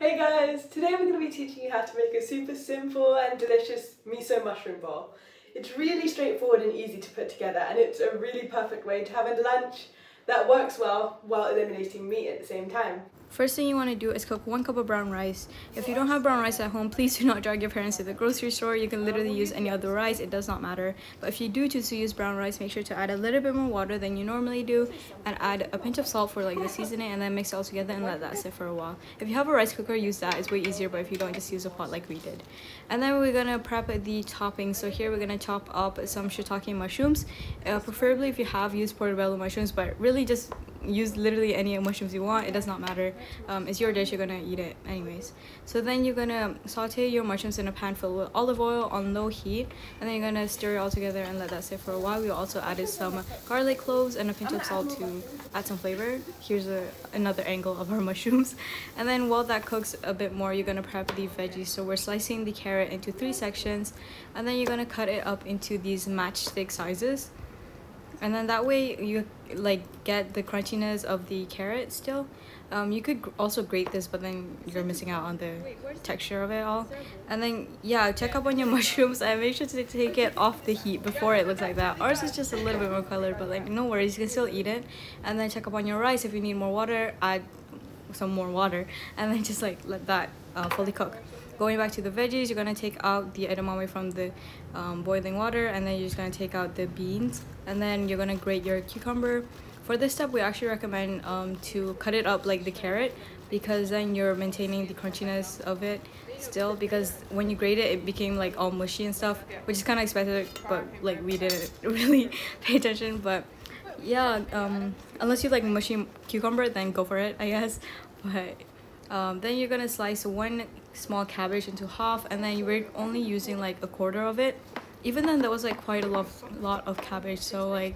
Hey guys, today we're going to be teaching you how to make a super simple and delicious miso mushroom bowl. It's really straightforward and easy to put together and it's a really perfect way to have a lunch that works well while eliminating meat at the same time. First thing you want to do is cook one cup of brown rice. If you don't have brown rice at home, please do not drag your parents to the grocery store. You can literally use any other rice, it does not matter. But if you do choose to use brown rice, make sure to add a little bit more water than you normally do and add a pinch of salt for like the seasoning and then mix it all together and let that sit for a while. If you have a rice cooker, use that, it's way easier, but if you don't, just use a pot like we did. And then we're gonna prep the topping. So here we're gonna chop up some shiitake mushrooms, uh, preferably if you have used portobello mushrooms, but really just use literally any mushrooms you want, it does not matter. Um, it's your dish, you're gonna eat it anyways. So then you're gonna saute your mushrooms in a pan filled with olive oil on low heat and then you're gonna stir it all together and let that sit for a while. We also added some garlic cloves and a pinch of salt to add some flavor. Here's a, another angle of our mushrooms. And then while that cooks a bit more, you're gonna prep the veggies. So we're slicing the carrot into three sections and then you're gonna cut it up into these matchstick sizes and then that way you like get the crunchiness of the carrot still. Um, you could also grate this but then you're missing out on the texture of it all. And then yeah check up on your mushrooms. And make sure to take it off the heat before it looks like that. Ours is just a little bit more colored but like no worries. You can still eat it. And then check up on your rice. If you need more water add some more water. And then just like let that uh, fully cook going back to the veggies you're going to take out the edamame from the um, boiling water and then you're just going to take out the beans and then you're going to grate your cucumber. For this step we actually recommend um, to cut it up like the carrot because then you're maintaining the crunchiness of it still because when you grate it it became like all mushy and stuff which is kind of expected but like we didn't really pay attention but yeah um, unless you like mushy cucumber then go for it i guess but um, then you're gonna slice one small cabbage into half and then you were only using like a quarter of it. Even then there was like quite a lot, lot of cabbage so like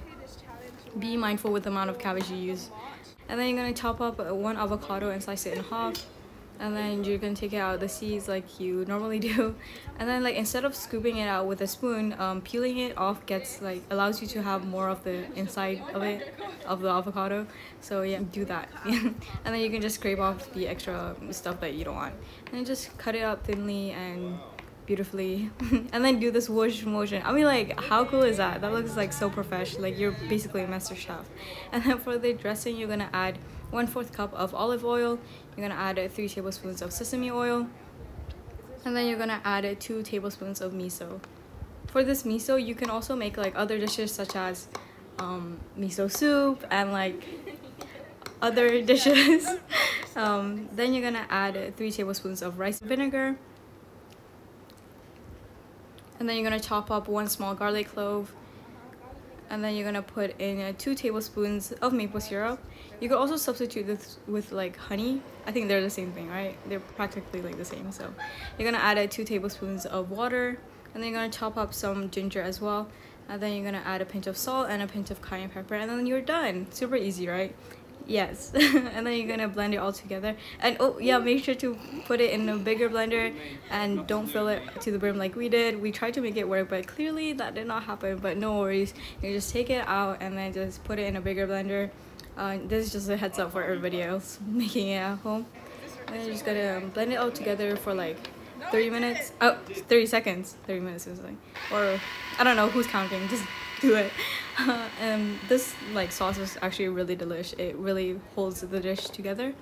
be mindful with the amount of cabbage you use. And then you're gonna chop up uh, one avocado and slice it in half and then you're gonna take it out the seeds like you normally do. And then like instead of scooping it out with a spoon um, peeling it off gets like allows you to have more of the inside of it of the avocado. So yeah do that. And then you can just scrape off the extra stuff that you don't want. And just cut it up thinly and beautifully and then do this whoosh motion. I mean like how cool is that? That looks like so professional like you're basically a master chef. And then for the dressing you're gonna add one fourth cup of olive oil you're gonna add three tablespoons of sesame oil and then you're gonna add two tablespoons of miso. For this miso you can also make like other dishes such as um, miso soup and like other dishes. Um, then you're gonna add three tablespoons of rice vinegar and then you're gonna chop up one small garlic clove. And then you're gonna put in uh, two tablespoons of maple syrup. You could also substitute this with like honey. I think they're the same thing right? They're practically like the same. So you're gonna add uh, two tablespoons of water. And then you're gonna chop up some ginger as well. And then you're gonna add a pinch of salt and a pinch of cayenne pepper. And then you're done. Super easy right yes. And then you're gonna blend it all together. And oh yeah make sure to put it in a bigger blender and don't fill it to the brim like we did. We tried to make it work but clearly that did not happen. But no worries. You just take it out and then just put it in a bigger blender. Uh, this is just a heads up for everybody else making it at home. And then you're just gonna blend it all together for like 30 minutes. Oh 30 seconds. 30 minutes is like or i don't know who's counting. Just do it. And this like sauce is actually really delicious it really holds the dish together.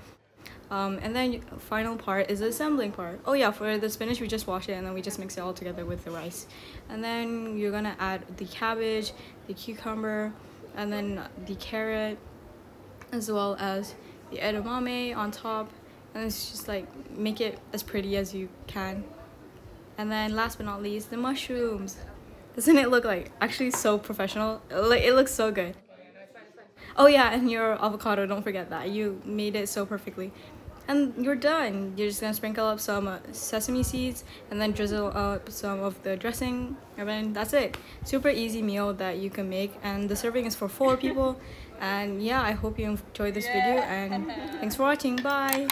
Um, and then final part is the assembling part. Oh yeah for the spinach we just wash it and then we just mix it all together with the rice. And then you're gonna add the cabbage the cucumber and then the carrot as well as the edamame on top. And it's just like make it as pretty as you can. And then last but not least the mushrooms doesn't it look like actually so professional? Like it looks so good. Oh yeah and your avocado don't forget that. You made it so perfectly. And you're done. You're just gonna sprinkle up some uh, sesame seeds and then drizzle up some of the dressing and then that's it. Super easy meal that you can make. And the serving is for four people. And yeah i hope you enjoyed this video and thanks for watching. Bye